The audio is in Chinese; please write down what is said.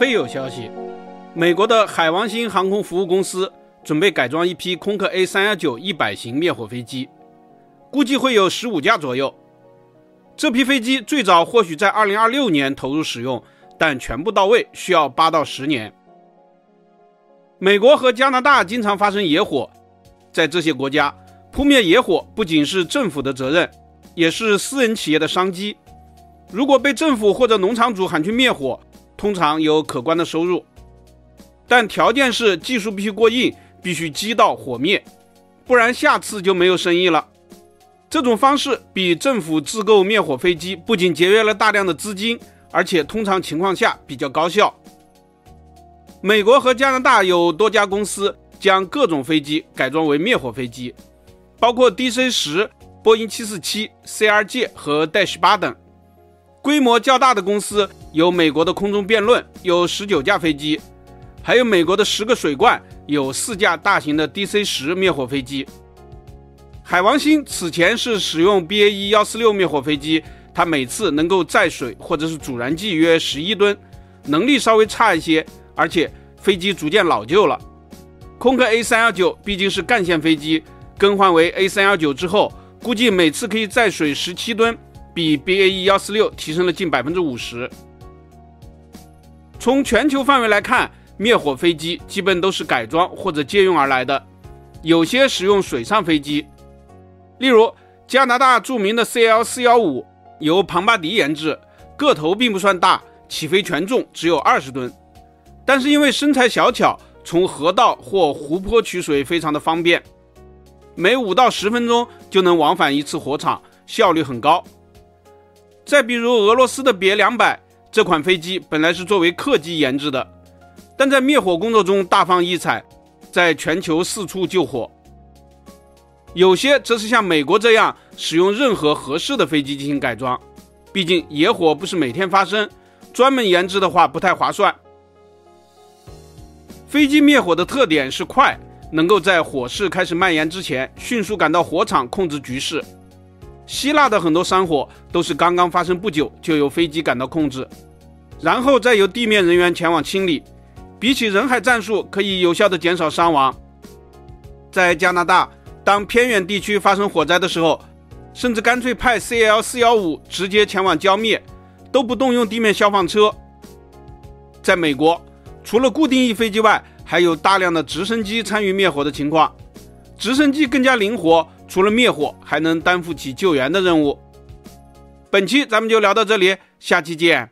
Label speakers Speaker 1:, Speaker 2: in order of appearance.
Speaker 1: 非有消息，美国的海王星航空服务公司准备改装一批空客 A 三幺九一百型灭火飞机，估计会有十五架左右。这批飞机最早或许在二零二六年投入使用，但全部到位需要八到十年。美国和加拿大经常发生野火，在这些国家，扑灭野火不仅是政府的责任，也是私人企业的商机。如果被政府或者农场主喊去灭火，通常有可观的收入，但条件是技术必须过硬，必须击到火灭，不然下次就没有生意了。这种方式比政府自购灭火飞机不仅节约了大量的资金，而且通常情况下比较高效。美国和加拿大有多家公司将各种飞机改装为灭火飞机，包括 DC 十、波音七四七、CRJ 和 Dash 八等。规模较大的公司有美国的空中辩论，有十九架飞机，还有美国的十个水罐，有四架大型的 DC 十灭火飞机。海王星此前是使用 BA 一幺四六灭火飞机，它每次能够载水或者是阻燃剂约十一吨，能力稍微差一些，而且飞机逐渐老旧了。空客 A 三幺九毕竟是干线飞机，更换为 A 三幺九之后，估计每次可以载水十七吨。比 BAE 幺四六提升了近百分之五十。从全球范围来看，灭火飞机基本都是改装或者借用而来的，有些使用水上飞机，例如加拿大著名的 CL 四幺五由庞巴迪研制，个头并不算大，起飞权重只有二十吨，但是因为身材小巧，从河道或湖泊取水非常的方便，每五到十分钟就能往返一次火场，效率很高。再比如俄罗斯的别两百这款飞机本来是作为客机研制的，但在灭火工作中大放异彩，在全球四处救火。有些则是像美国这样使用任何合适的飞机进行改装，毕竟野火不是每天发生，专门研制的话不太划算。飞机灭火的特点是快，能够在火势开始蔓延之前迅速赶到火场控制局势。希腊的很多山火都是刚刚发生不久，就由飞机赶到控制，然后再由地面人员前往清理。比起人海战术，可以有效的减少伤亡。在加拿大，当偏远地区发生火灾的时候，甚至干脆派 CL 四幺五直接前往浇灭，都不动用地面消防车。在美国，除了固定翼飞机外，还有大量的直升机参与灭火的情况，直升机更加灵活。除了灭火，还能担负起救援的任务。本期咱们就聊到这里，下期见。